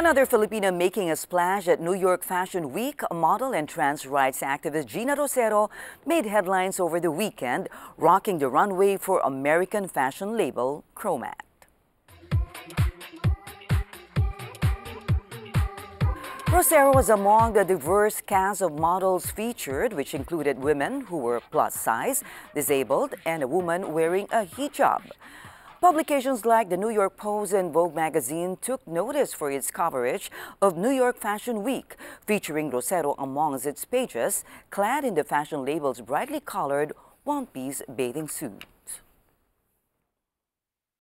Another Filipina making a splash at New York Fashion Week, model and trans rights activist Geena Rocero made headlines over the weekend, rocking the runway for American fashion label Chromat. Rocero was among the diverse cast of models featured, which included women who were plus size, disabled, and a woman wearing a hijab. Publications like the New York Post and Vogue magazine took notice for its coverage of New York Fashion Week, featuring Rocero amongst its pages, clad in the fashion label's brightly colored one-piece bathing suit.